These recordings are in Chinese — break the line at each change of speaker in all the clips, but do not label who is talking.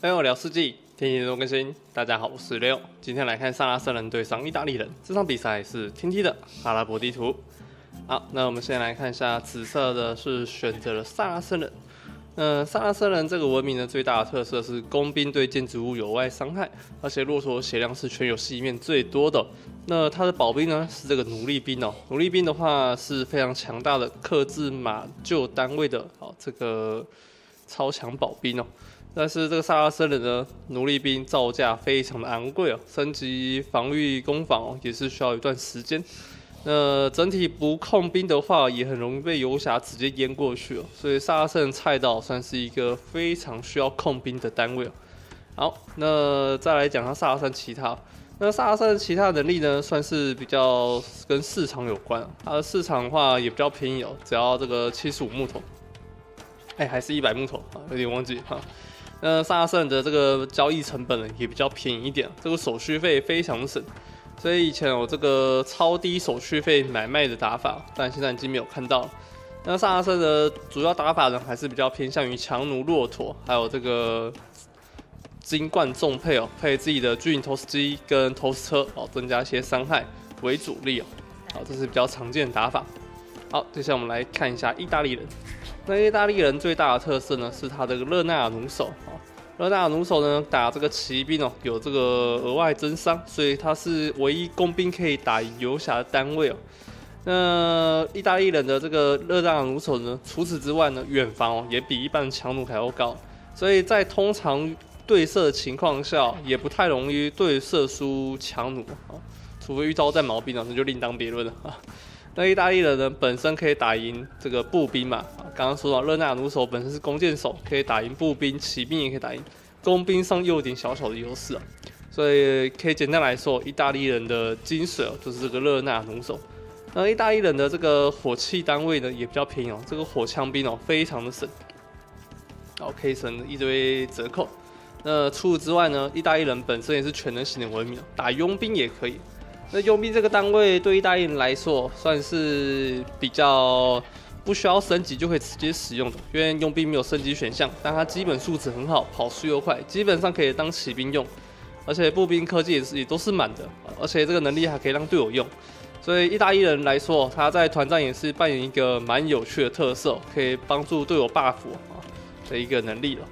欢迎我聊世纪，天天都更新。大家好，我是六，今天来看萨拉森人对上意大利人。这场比赛是天梯的阿拉伯地图。好，那我们先来看一下，紫色的是选择了萨拉森人。那萨拉森人这个文明的最大的特色是工兵对建筑物有外伤害，而且骆驼血量是全游戏里面最多的。那它的保兵呢是这个奴隶兵哦，奴隶兵的话是非常强大的克制马厩单位的，好这个超强保兵哦。但是这个萨拉森人的奴隶兵造价非常的昂贵哦，升级防御攻防也是需要一段时间。那整体不控兵的话，也很容易被游侠直接淹过去哦。所以萨拉森菜刀算是一个非常需要控兵的单位哦。好，那再来讲下萨拉森其他。那萨拉森的其他能力呢，算是比较跟市场有关。它的市场的话也比较便宜哦，只要这个七十五木头，哎，还是一百木头啊，有点忘记哈。那萨拉森的这个交易成本呢，也比较便宜一点，这个手续费非常省。所以以前有这个超低手续费买卖的打法，但现在已经没有看到。那萨拉森的主要打法呢，还是比较偏向于强弩骆驼，还有这个金冠重配哦，配自己的巨型投石机跟投石车哦，增加一些伤害为主力哦。好，这是比较常见的打法。好，接下来我们来看一下意大利人。那意大利人最大的特色呢，是他的热那亚弩手啊。热那亚弩手呢，打这个骑兵哦，有这个额外增伤，所以他是唯一工兵可以打游侠的单位哦。那意大利人的这个热那亚弩手呢，除此之外呢，远防哦也比一般的强弩还要高，所以在通常对射的情况下，也不太容易对射出强弩啊，除非遇到带毛兵啊，那就另当别论了啊。那意大利人呢，本身可以打赢这个步兵嘛？刚刚说到热那亚弩手本身是弓箭手，可以打赢步兵，骑兵也可以打赢。工兵上又有点小小的优势啊，所以可以简单来说，意大利人的精髓哦，就是这个热那亚弩手。那意大利人的这个火器单位呢，也比较便宜哦，这个火枪兵哦，非常的省，然后，可以省一堆折扣。那除此之外呢，意大利人本身也是全能型的文明，打佣兵也可以。那佣兵这个单位对意大利人来说算是比较不需要升级就可以直接使用的，因为佣兵没有升级选项，但它基本素质很好，跑速又快，基本上可以当骑兵用，而且步兵科技也是也都是满的，而且这个能力还可以让队友用，所以意大利人来说，他在团战也是扮演一个蛮有趣的特色，可以帮助队友 buff 啊的一个能力了。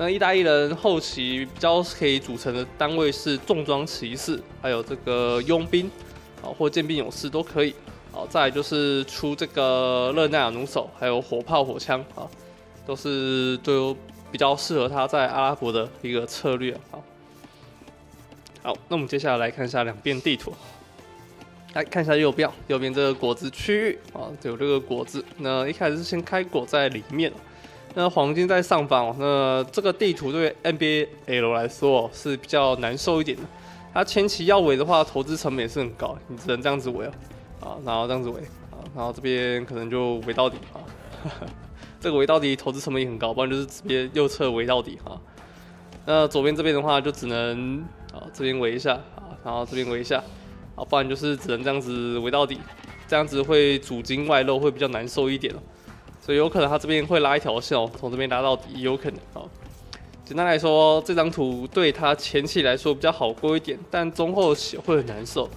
那意大利人后期比较可以组成的单位是重装骑士，还有这个佣兵，啊或剑兵勇士都可以。好，再就是出这个热那亚弩手，还有火炮火枪啊，都是都比较适合他在阿拉伯的一个策略。好，好，那我们接下来来看一下两边地图，来看一下右边，右边这个果子区域啊，有这个果子。那一开始是先开果在里面。那黄金在上方，那这个地图对 NBA L 来说是比较难受一点的。它前期要围的话，投资成本也是很高，你只能这样子围啊，啊，然后这样子围啊，然后这边可能就围到底啊。哈 哈这个围到底投资成本也很高，不然就是直接右侧围到底哈。那左边这边的话，就只能啊这边围一下啊，然后这边围一下，啊，不然就是只能这样子围到底，这样子会主金外露，会比较难受一点所以有可能他这边会拉一条线哦，从这边拉到底，有可能哦。简单来说，这张图对他前期来说比较好过一点，但中后期会很难受。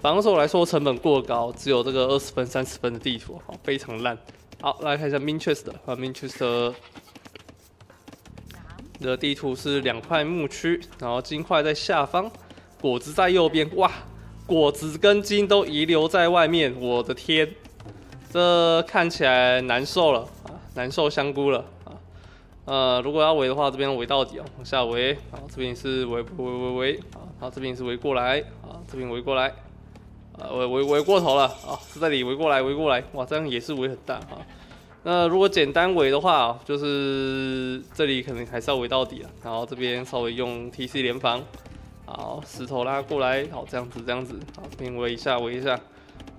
防守来说成本过高，只有这个二十分、三十分的地图，好，非常烂。好，来看一下 Minchester 啊，Minchess 的地图是两块木区，然后金块在下方，果子在右边。哇，果子跟金都遗留在外面，我的天！这看起来难受了啊，难受香菇了啊。呃，如果要围的话，这边围到底哦，往下围，好，这边是围围围围，啊，然后，这边是围过来，啊，这边围过来，啊，围围围过头了，啊，是这里围过来围过来，哇，这样也是围很大啊。那如果简单围的话，就是这里可能还是要围到底了，然后这边稍微用 T C 联防，好，石头拉过来，好，这样子这样子，好，这边围一下围一下。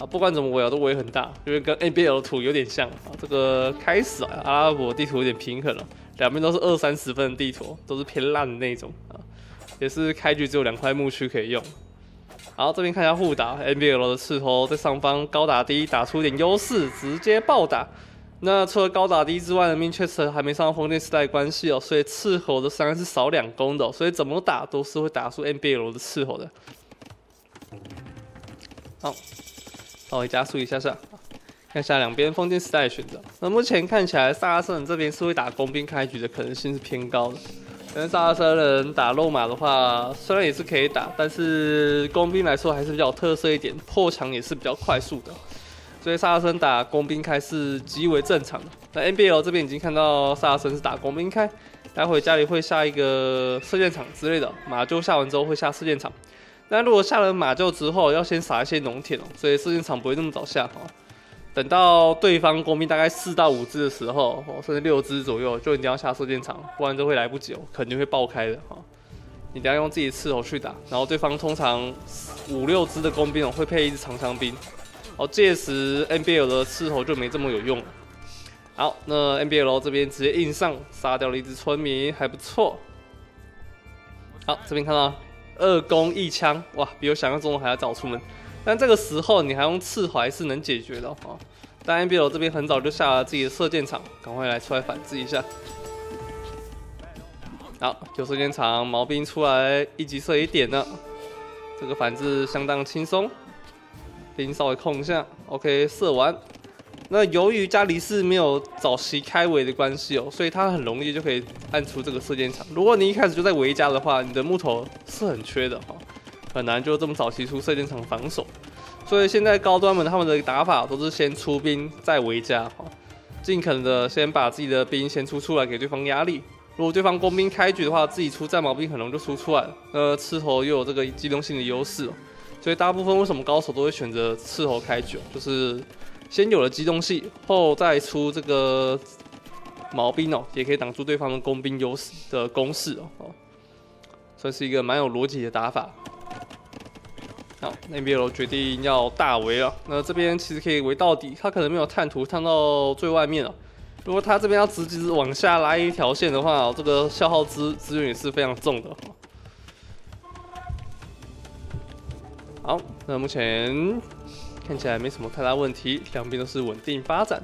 啊，不管怎么围啊，都围很大，因为跟 NBL 的图有点像啊。这个开始啊，阿拉伯地图有点平衡了，两边都是二三十分的地图，都是偏烂的那种啊。也是开局只有两块牧区可以用。好，这边看一下互打，NBL 的刺头在上方高打低，打出一点优势，直接暴打。那除了高打低之外呢，明确实还没上封建时代关系哦，所以斥候的伤害是少两攻的，所以怎么打都是会打出 NBL 的斥候的。好，稍微加速一下下，看一下两边封建时代的选择。那目前看起来萨拉森这边是会打工兵开局的可能性是偏高的。跟萨拉森人打肉马的话，虽然也是可以打，但是工兵来说还是比较特色一点，破墙也是比较快速的。所以萨拉森打工兵开是极为正常的。那 NBL 这边已经看到萨拉森是打工兵开，待会家里会下一个射箭场之类的，马厩下完之后会下射箭场。那如果下了马厩之后，要先撒一些农田哦，所以射箭场不会那么早下哈。等到对方工兵大概四到五只的时候，哦甚至六只左右，就一定要下射箭场，不然就会来不及哦，肯定会爆开的哈。你等下用自己刺头去打，然后对方通常五六只的工兵哦，会配一支长枪兵。哦，届时 NBL 的刺头就没这么有用了。好，那 NBL 这边直接硬上，杀掉了一只村民，还不错。好，这边看到二攻一枪，哇，比我想象中的还要早出门。但这个时候你还用刺怀是能解决的哦。但 NBL 这边很早就下了自己的射箭场，赶快来出来反制一下。好，有射箭场，毛兵出来一级射一点呢，这个反制相当轻松。兵稍微控一下，OK，射完。那由于加里是没有早期开围的关系哦，所以它很容易就可以按出这个射箭场。如果你一开始就在围家的话，你的木头是很缺的哈，很难就这么早期出射箭场防守。所以现在高端们他们的打法都是先出兵再围家哈，尽可能的先把自己的兵先出出来给对方压力。如果对方工兵开局的话，自己出战矛兵很容易就出出来了。那，刺头又有这个机动性的优势哦。所以大部分为什么高手都会选择伺候开局，就是先有了机动性，后再出这个毛兵哦，也可以挡住对方的工兵优势的攻势哦，算是一个蛮有逻辑的打法。好，那边我决定要大围了，那这边其实可以围到底，他可能没有探图探到最外面了。如果他这边要直直往下拉一条线的话，这个消耗资资源也是非常重的。好，那目前看起来没什么太大问题，两边都是稳定发展。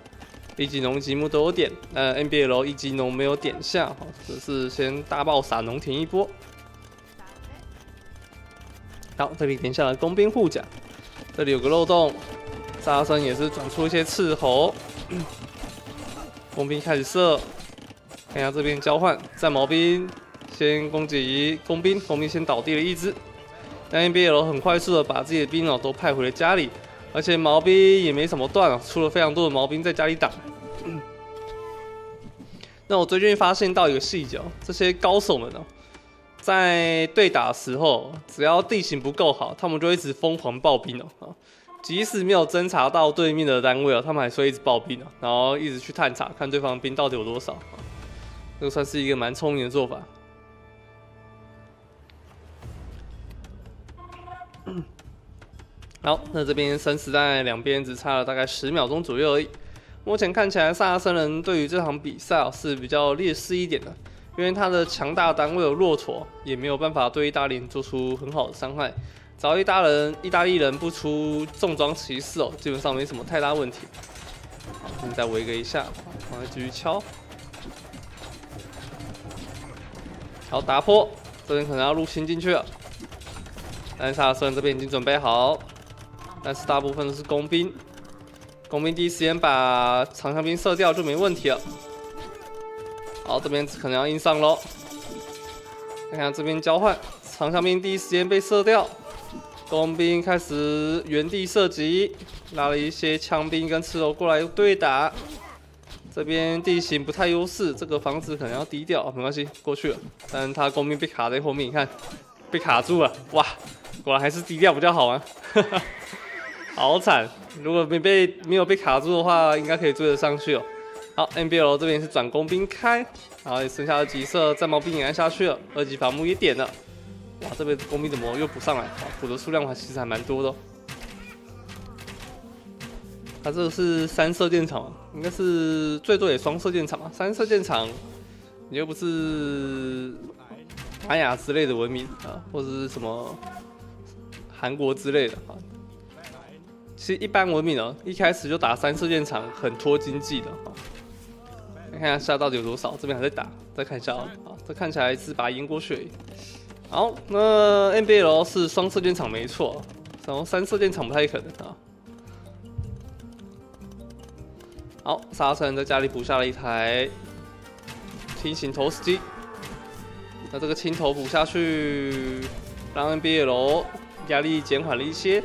一级农积木都有点，那 NBL 一级农没有点下，只是先大爆撒农田一波。好，这里点下了工兵护甲，这里有个漏洞，沙僧也是转出一些斥候。工兵开始射，看一下这边交换战矛兵，先攻击工兵，工兵先倒地了一只。但 NBL 很快速的把自己的兵哦都派回了家里，而且毛兵也没什么断啊，出了非常多的毛兵在家里挡。那我最近发现到一个细节，这些高手们哦，在对打的时候，只要地形不够好，他们就一直疯狂爆兵哦，即使没有侦查到对面的单位哦，他们还是会一直爆兵哦，然后一直去探查看对方兵到底有多少，这个算是一个蛮聪明的做法。好，那这边生死在两边只差了大概十秒钟左右而已。目前看起来萨拉森人对于这场比赛是比较劣势一点的，因为他的强大单位有骆驼，也没有办法对意大利人做出很好的伤害。只要意大人意大利人不出重装骑士哦，基本上没什么太大问题。好，现在围个一下，然后继续敲。好，打破，这边可能要入侵进去了。但是萨拉森这边已经准备好。但是大部分都是工兵，工兵第一时间把长枪兵射掉就没问题了。好，这边可能要硬上喽。看看这边交换，长枪兵第一时间被射掉，工兵开始原地射击，拉了一些枪兵跟刺头过来对打。这边地形不太优势，这个房子可能要低调，没关系，过去了。但他工兵被卡在后面，你看，被卡住了。哇，果然还是低调比较好啊。好惨！如果没被没有被卡住的话，应该可以追得上去哦。好，NBL 这边是转工兵开，然后剩下的几色战矛兵也按下去了，二级伐木也点了。哇，这边工兵怎么又补上来？补的数量还其实还蛮多的。他这个是三射箭场，应该是最多也双射箭场嘛。三射箭场，你又不是玛雅之类的文明啊，或者是什么韩国之类的啊。其实一般文明哦，一开始就打三射箭场，很拖经济的。你看一下到底有多少，这边还在打，再看一下啊，这看起来是把赢过去。好，那 NBL 是双射箭场没错，然后三射箭场不太可能啊。好，沙尘在家里补下了一台轻型投石机，那这个轻投补下去，让 NBL 压力减缓了一些，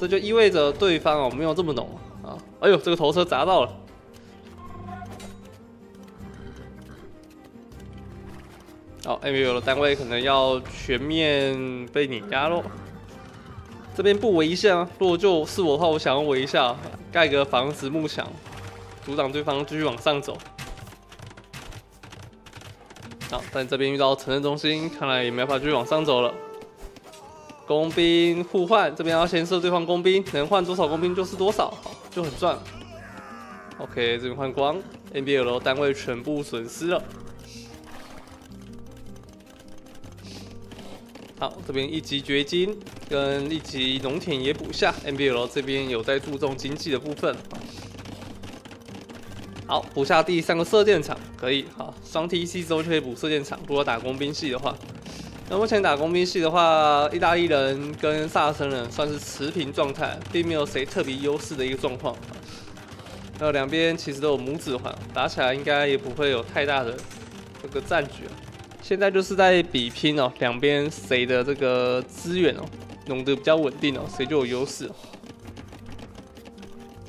这就意味着对方哦没有这么浓啊。哎呦，这个头车砸到了。好，NBL 的单位可能要全面被碾压喽。这边不围一下，如果就是我的话，我想要围一下，盖个房子木墙。阻挡对方继续往上走。好，但这边遇到城镇中心，看来也没法继续往上走了。工兵互换，这边要先射对方工兵，能换多少工兵就是多少，就很赚。OK，这边换光，NBL 单位全部损失了。好，这边一级掘金跟一级农田也补下，NBL 这边有在注重经济的部分。好，补下第三个射箭场可以。好，双 T C 之后就可以补射箭场。如果打工兵系的话，那目前打工兵系的话，意大利人跟萨森人算是持平状态，并没有谁特别优势的一个状况。那两边其实都有拇指环，打起来应该也不会有太大的这个战局。现在就是在比拼哦，两边谁的这个资源哦，弄得比较稳定哦，谁就有优势。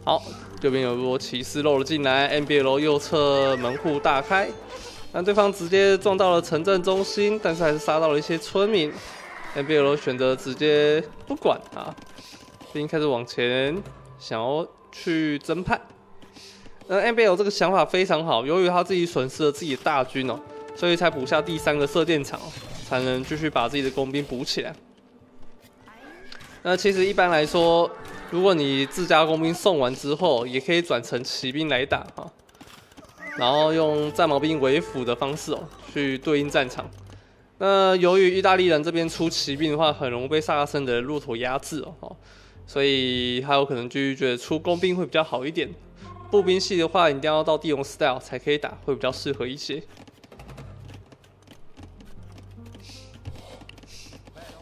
好。右边有波骑士漏了进来，NBL 右侧门户大开，但对方直接撞到了城镇中心，但是还是杀到了一些村民。NBL 选择直接不管啊，并开始往前想要去侦判。那 NBL 这个想法非常好，由于他自己损失了自己的大军哦，所以才补下第三个射箭场，才能继续把自己的工兵补起来。那其实一般来说。如果你自家工兵送完之后，也可以转成骑兵来打哈，然后用战矛兵为辅的方式哦，去对应战场。那由于意大利人这边出骑兵的话，很容易被萨拉森的骆驼压制哦，所以他有可能就觉得出工兵会比较好一点。步兵系的话，一定要到地龙 style 才可以打，会比较适合一些。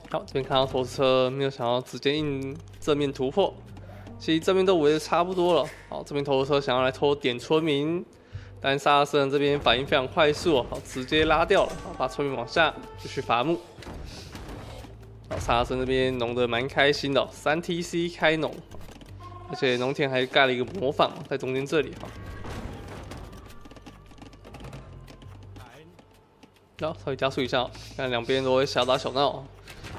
好，这边看到投石车，没有想要直接硬正面突破。其实这边都围的差不多了。好，这边投石车想要来偷点村民，但萨拉森这边反应非常快速，好，直接拉掉了，把村民往下继续伐木。好，萨拉森这边农的蛮开心的，三 TC 开农，而且农田还盖了一个模仿在中间这里哈。好，稍微加速一下，看两边都会小打小闹。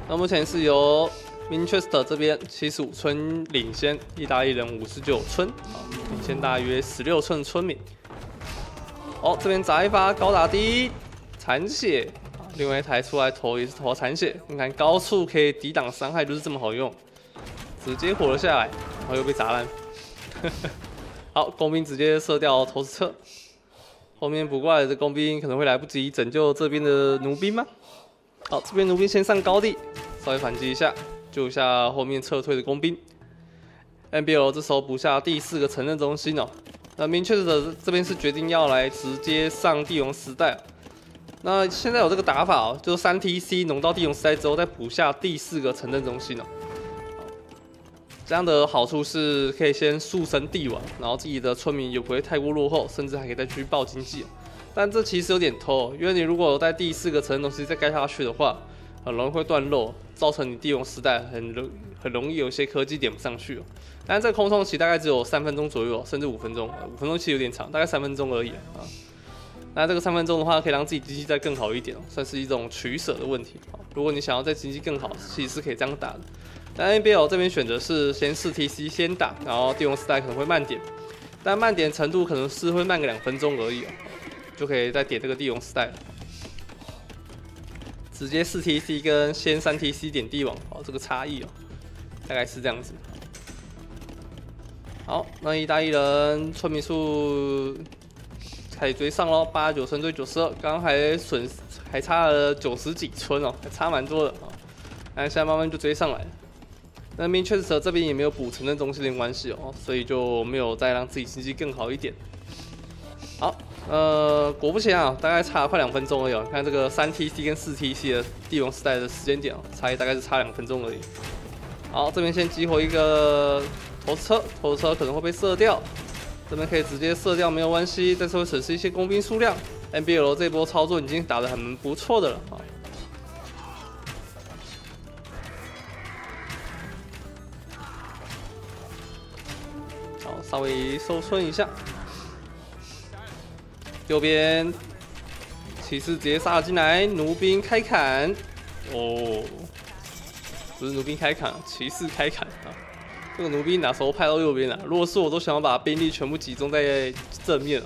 那目前是由 Minchester 这边七十五村领先，意大利人五十九村，领先大约十六村村民。哦，这边砸一发高打低残血，另外一台出来投也是投残血。你看高处可以抵挡伤害，就是这么好用，直接活了下来，然后又被砸烂。好，工兵直接射掉投石车，后面补过来的工兵可能会来不及拯救这边的弩兵吗？好，这边弩兵先上高地，稍微反击一下，救一下后面撤退的工兵。NBL 这时候补下第四个城镇中心哦。那明确的这边是决定要来直接上地龙时代。那现在有这个打法哦，就三 TC 农到地龙时代之后再补下第四个城镇中心哦。这样的好处是可以先速升帝王，然后自己的村民也不会太过落后，甚至还可以再去报经济。但这其实有点偷，因为你如果在第四个城镇东西再盖下去的话，很容易会断漏，造成你地龙时代很容很容易有些科技点不上去哦。但这个空窗期大概只有三分钟左右，甚至五分钟，五分钟其实有点长，大概三分钟而已啊。那这个三分钟的话，可以让自己经济再更好一点，算是一种取舍的问题。如果你想要在经济更好，其实是可以这样打的。但 NBL 这边选择是先试 TC 先打，然后地龙时代可能会慢点，但慢点程度可能是会慢个两分钟而已。就可以再点这个地龙时代了，直接四 TC 跟先三 TC 点地网哦，这个差异哦，大概是这样子。好，那意大利人村民数开始追上喽，八九村对九十二，刚刚还损还差了九十几村哦，还差蛮多的啊。那现在慢慢就追上来。那 Manchester 这边也没有补城镇中心的关系哦，所以就没有再让自己经济更好一点。呃，果不其然啊，大概差了快两分钟而已。看这个三 TC 跟四 TC 的帝王时代的时间点哦，差异大概是差两分钟而已。好，这边先激活一个投车，投车可能会被射掉，这边可以直接射掉没有关系，但是会损失一些工兵数量。NBL 这波操作已经打得很不错的了啊。好稍微收村一下，右边骑士直接杀了进来，弩兵开砍，哦，不是弩兵开砍，骑士开砍啊！这个弩兵哪时候派到右边了？如果是我，都想要把兵力全部集中在正面。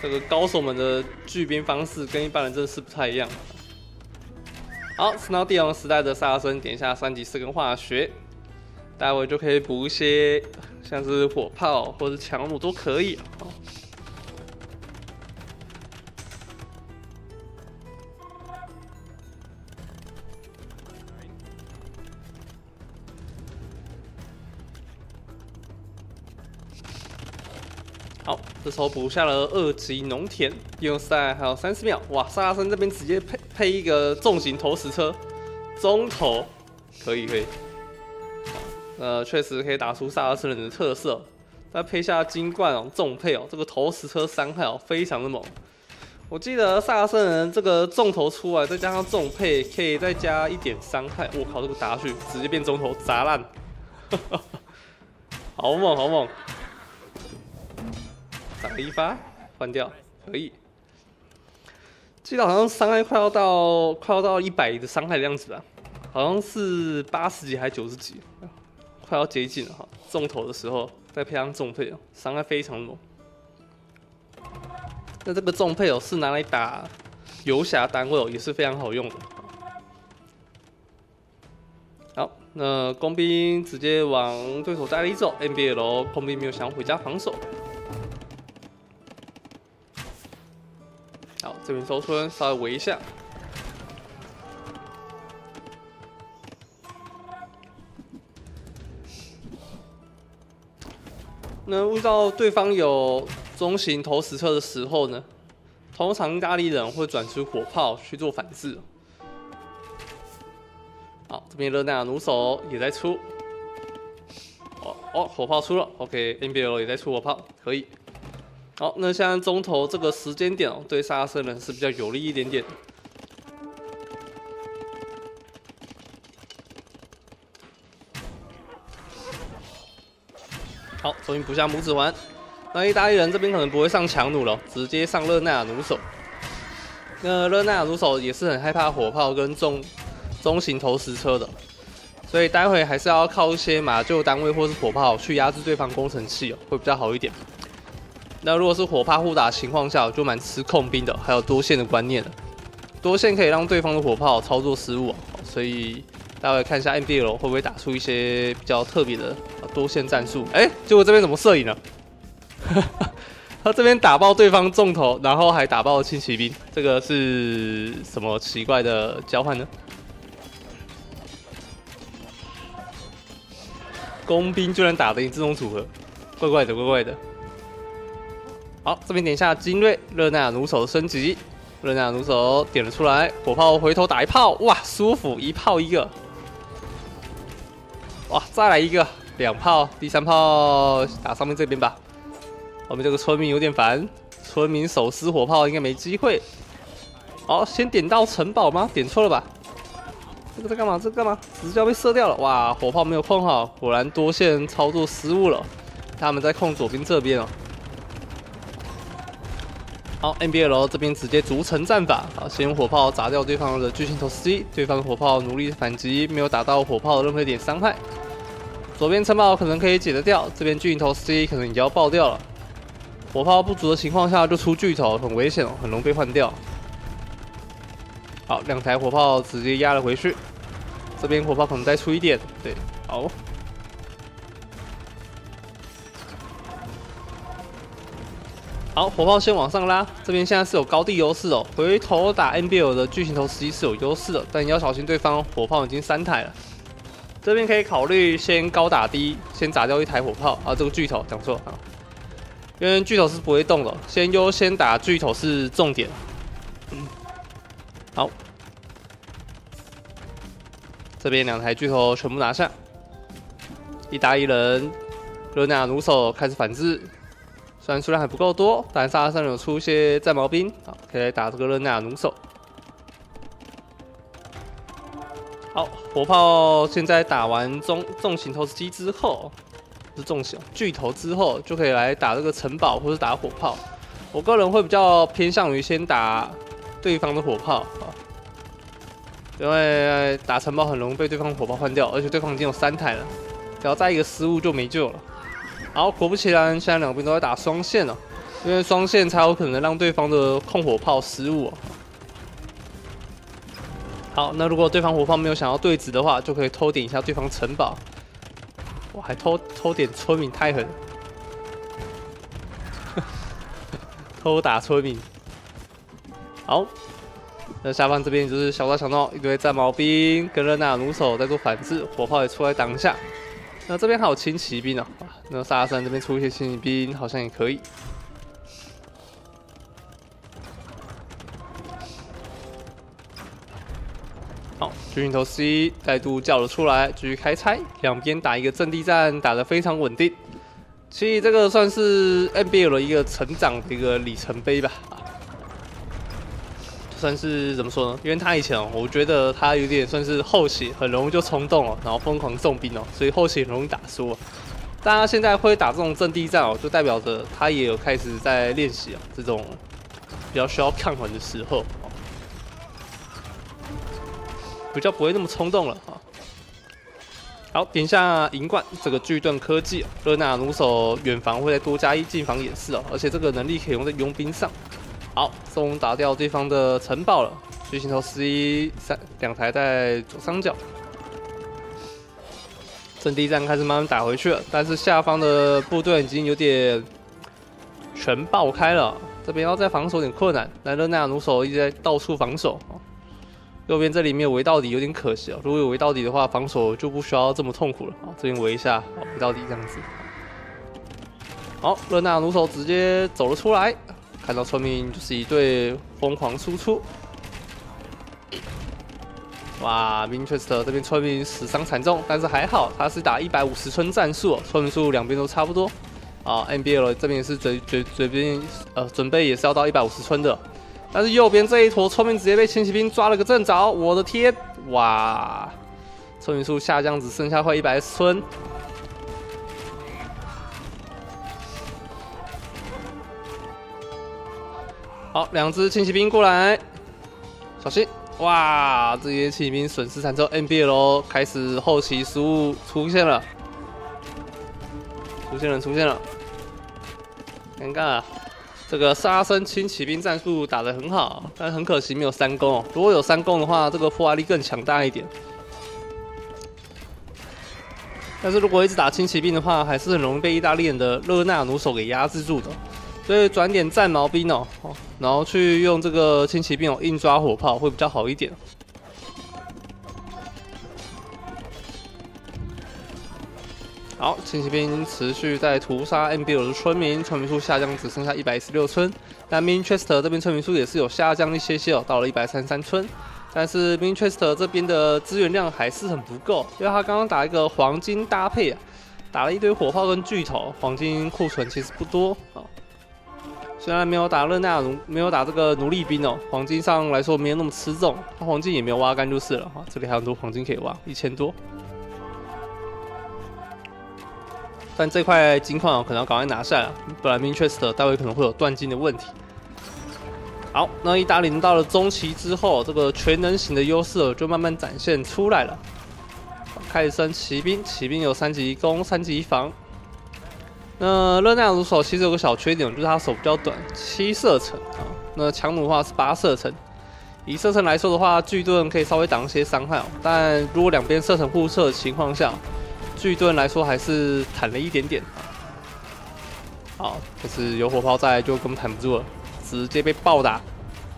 这个高手们的聚兵方式跟一般人真的是不太一样。好，升到帝王时代的萨拉森，点一下三级四跟化学。待会就可以补一些，像是火炮或者强弩都可以。好，这时候补下了二级农田，用赛还有三十秒。哇，萨拉森这边直接配配一个重型投石车，中投可以可以。呃，确实可以打出萨拉森人的特色，再配下金冠哦，重配哦，这个投石车伤害哦非常的猛。我记得萨拉森人这个重头出来，再加上重配，可以再加一点伤害。我靠，这个打下去直接变中头砸烂，哈哈好猛好猛！打一发换掉可以，记得好像伤害快要到快要到一百的伤害的样子吧，好像是八十级还是九十级？快要接近了哈，重头的时候再配上重配哦，伤害非常猛。那这个重配哦是拿来打游侠单位哦，也是非常好用的。好，那工兵直接往对手家里走，NBL 工兵没有想回家防守。这边收村稍微围一下。那遇到对方有中型投石车的时候呢，通常咖喱人会转出火炮去做反制。好，这边热那亚弩手也在出。哦哦，火炮出了，OK，NBL 也在出火炮，可以。好，那现在中投这个时间点哦，对萨拉森人是比较有利一点点。好，终于补下拇指环。那意大利人这边可能不会上强弩了，直接上热奈亚弩手。那热奈亚弩手也是很害怕火炮跟中中型投石车的，所以待会还是要靠一些马厩单位或是火炮去压制对方工程器哦，会比较好一点。那如果是火炮互打情况下，就蛮吃控兵的，还有多线的观念的。多线可以让对方的火炮操作失误，所以。待会看一下 NBL 会不会打出一些比较特别的多线战术？哎，结果这边怎么摄影呢？他这边打爆对方重头，然后还打爆轻骑兵，这个是什么奇怪的交换呢？工兵居然打得赢这种组合，怪怪的，怪怪的。好，这边点一下精锐热奈亚弩手的升级，热奈亚弩手点了出来，火炮回头打一炮，哇，舒服，一炮一个。哇，再来一个两炮，第三炮打上面这边吧。我们这个村民有点烦，村民手撕火炮应该没机会。好，先点到城堡吗？点错了吧？这个在干嘛？这个干嘛？直接要被射掉了。哇，火炮没有控好，果然多线操作失误了。他们在控左边这边哦。好，NBL 这边直接逐层战法，好，先用火炮砸掉对方的巨型头 C，对方的火炮努力反击，没有打到火炮任何一点伤害。左边城堡可能可以解得掉，这边巨型头 C 可能也要爆掉了。火炮不足的情况下就出巨头，很危险哦，很容易被换掉。好，两台火炮直接压了回去。这边火炮可能再出一点，对，好。好，火炮先往上拉，这边现在是有高地优势哦。回头打 NBL 的巨型头实际是有优势的，但你要小心对方火炮已经三台了。这边可以考虑先高打低，先砸掉一台火炮啊。这个巨头讲错啊，因为巨头是不会动的，先优先打巨头是重点。好，这边两台巨头全部拿下，一打一人，热那弩手开始反制。虽然数量还不够多，但沙上有出一些战矛兵，好，可以来打这个热那弩手。好，火炮现在打完中重型投石机之后，是重型巨头之后，就可以来打这个城堡或者打火炮。我个人会比较偏向于先打对方的火炮啊，因为打城堡很容易被对方火炮换掉，而且对方已经有三台了，只要再一个失误就没救了。好，果不其然，现在两边都在打双线了，因为双线才有可能让对方的控火炮失误。好，那如果对方火炮没有想要对子的话，就可以偷点一下对方城堡。我还偷偷点村民，太狠！偷打村民。好，那下方这边就是小打小闹，一堆战矛兵跟热那弩手在做反制，火炮也出来挡一下。那这边还有轻骑兵呢，那萨拉山这边出一些轻骑兵好像也可以。好，巨型头 C 再度叫了出来，继续开拆，两边打一个阵地战，打得非常稳定。其实这个算是 NBA 的一个成长的一个里程碑吧。算是怎么说呢？因为他以前哦，我觉得他有点算是后期很容易就冲动哦，然后疯狂送兵哦，所以后期很容易打输。但他现在会打这种阵地战哦，就代表着他也有开始在练习啊，这种比较需要抗衡的时候，比较不会那么冲动了啊。好，点下银冠这个巨盾科技，热那弩手远防会再多加一近防演示哦，而且这个能力可以用在佣兵上。好，终于打掉对方的城堡了。巨型头 C 三两台在左上角，阵地战开始慢慢打回去了。但是下方的部队已经有点全爆开了，这边要再防守有点困难。但热那弩手一直在到处防守。右边这里没有围到底，有点可惜啊。如果有围到底的话，防守就不需要这么痛苦了。啊，这边围一下，围到底这样子。好，热那弩手直接走了出来。看到村民就是一队疯狂输出，哇 m i n c h e s t e r 这边村民死伤惨重，但是还好他是打一百五十村战术，村民数两边都差不多。啊，NBL 这边也是嘴嘴嘴边呃准备也是要到一百五十村的，但是右边这一坨村民直接被轻骑兵抓了个正着，我的天，哇，村民数下降只剩下快一百村。好，两只轻骑兵过来，小心！哇，这些骑兵损失惨重，NBL 开始后期失误出现了，出现了，出现了，尴尬啊！这个沙僧轻骑兵战术打得很好，但很可惜没有三攻哦。如果有三攻的话，这个破坏力更强大一点。但是如果一直打轻骑兵的话，还是很容易被意大利人的热那努手给压制住的。所以转点战矛兵哦，然后去用这个轻骑兵哦硬抓火炮会比较好一点。好，轻骑兵持续在屠杀 NBL 的村民，村民数下降只剩下一百一十六村。但 Minchester 这边村民数也是有下降一些些哦，到了一百三十三村。但是 Minchester 这边的资源量还是很不够，因为他刚刚打一个黄金搭配啊，打了一堆火炮跟巨头，黄金库存其实不多啊。虽然没有打热那奴，没有打这个奴隶兵哦，黄金上来说没有那么吃重，那黄金也没有挖干就是了哈。这里还有很多黄金可以挖，一千多。但这块金矿可能要赶快拿下了，不然 Minchester 待会可能会有断金的问题。好，那意大利到了中期之后，这个全能型的优势就慢慢展现出来了。开始升骑兵，骑兵有三级攻，三级防。那热那弩手其实有个小缺点，就是他手比较短，七射程啊。那强弩的话是八射程，以射程来说的话，巨盾可以稍微挡一些伤害哦。但如果两边射程互射的情况下，巨盾来说还是坦了一点点。好，可是有火炮在就根本坦不住了，直接被暴打。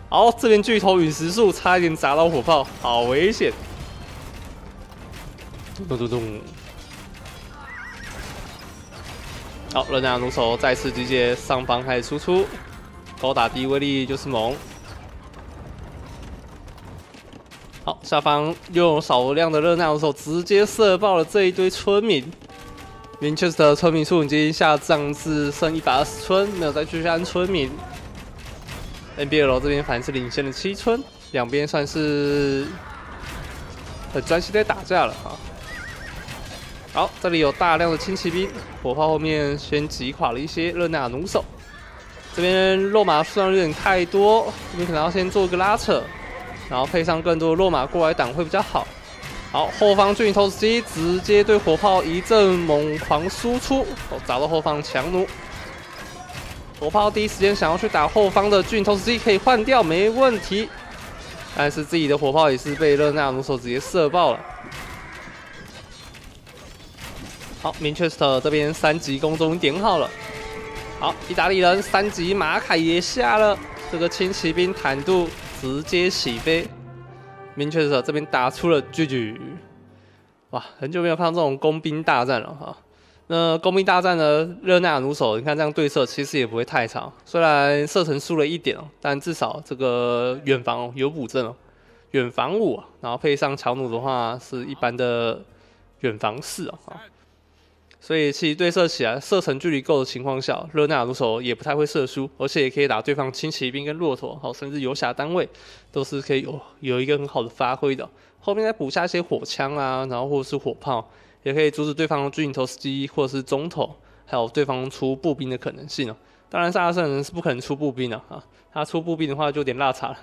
好，这边巨头陨石术差一点砸到火炮，好危险。咚咚咚。好，热那弩手再次集结，上方开始输出，高打低威力就是猛。好，下方用少量的热那弩手直接射爆了这一堆村民。明确的村民数已经下降至剩一百二十村，没有再继续安村民。NBL 这边反是领先的七村，两边算是很专心在打架了啊。好，这里有大量的轻骑兵，火炮后面先击垮了一些热那弩手。这边落马数量有点太多，这边可能要先做个拉扯，然后配上更多的落马过来挡会比较好。好，后方巨型投石机直接对火炮一阵猛狂输出，哦，找到后方强弩。火炮第一时间想要去打后方的巨型投石机，可以换掉，没问题。但是自己的火炮也是被热那弩手直接射爆了。好，明确斯特这边三级攻终点好了。好，意大利人三级马凯也下了，这个轻骑兵坦度直接起飞。明确的这边打出了巨巨，哇，很久没有看到这种工兵大战了哈。那工兵大战呢，热那亚弩手，你看这样对射其实也不会太长，虽然射程输了一点哦，但至少这个远防有补正哦，远防五，然后配上乔弩的话是一般的远防四哦。所以其实对射起来，射程距离够的情况下，热那弩手也不太会射输，而且也可以打对方轻骑兵跟骆驼，好，甚至游侠单位都是可以有有一个很好的发挥的。后面再补下一些火枪啊，然后或者是火炮，也可以阻止对方的巨型投石机或者是中投，还有对方出步兵的可能性哦。当然，萨拉森人是不可能出步兵的啊，他出步兵的话就有点落差了。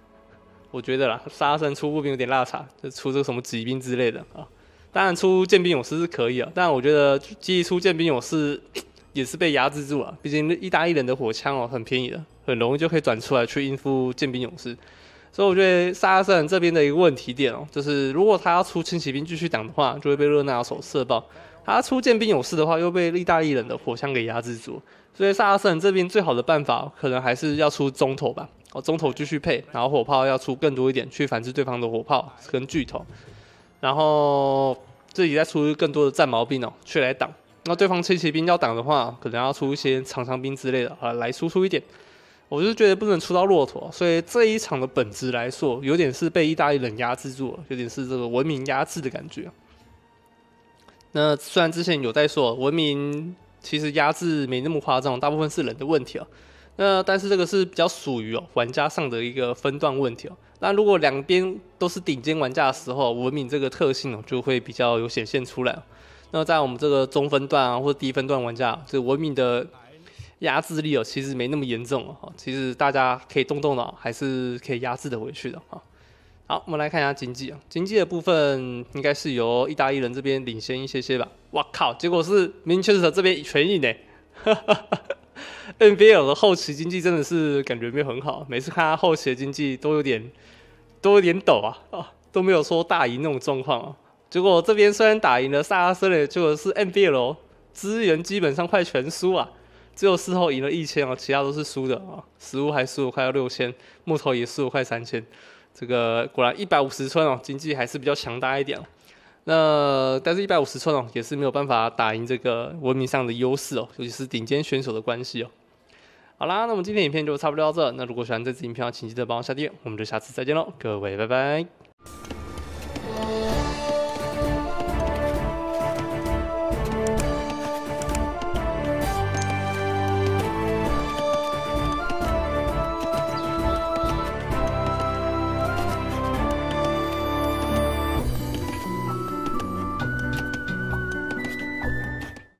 我觉得啦，萨拉森出步兵有点落差，就出这个什么骑兵之类的啊。当然出剑兵勇士是可以啊，但我觉得记忆出剑兵勇士 也是被压制住了。毕竟意大利人的火枪哦很便宜的，很容易就可以转出来去应付剑兵勇士。所以我觉得萨拉森这边的一个问题点哦，就是如果他要出轻骑兵继续挡的话，就会被热那手射爆；他出剑兵勇士的话，又被意大利人的火枪给压制住。所以萨拉森这边最好的办法，可能还是要出中投吧。哦，中投继续配，然后火炮要出更多一点，去反制对方的火炮跟巨头。然后自己再出更多的战矛兵哦，去来挡。那对方轻骑兵要挡的话，可能要出一些长枪兵之类的啊，来输出一点。我就觉得不能出到骆驼，所以这一场的本质来说，有点是被意大利人压制住了，有点是这个文明压制的感觉。那虽然之前有在说文明其实压制没那么夸张，大部分是人的问题啊。那但是这个是比较属于哦玩家上的一个分段问题哦。那如果两边都是顶尖玩家的时候，文明这个特性哦就会比较有显现出来。那在我们这个中分段啊或者低分段玩家，这文明的压制力哦其实没那么严重哦。其实大家可以动动脑，还是可以压制的回去的哈。好，我们来看一下经济啊，经济的部分应该是由意大利人这边领先一些些吧。哇靠，结果是明确者这边全赢呢。NBA 的后期经济真的是感觉没有很好，每次看他后期的经济都有点都有点抖啊啊，都没有说大赢那种状况啊。结果这边虽然打赢了萨拉森，结果是 NBA 资源基本上快全输啊，只有四后赢了一千哦，其他都是输的啊。食物还输了快要六千，木头也输了快三千，这个果然一百五十村哦，经济还是比较强大一点。那但是，一百五十寸哦，也是没有办法打赢这个文明上的优势哦，尤其是顶尖选手的关系哦。好啦，那我们今天影片就差不多到这。那如果喜欢这支影片，请记得帮我下订阅，我们就下次再见喽，各位拜拜。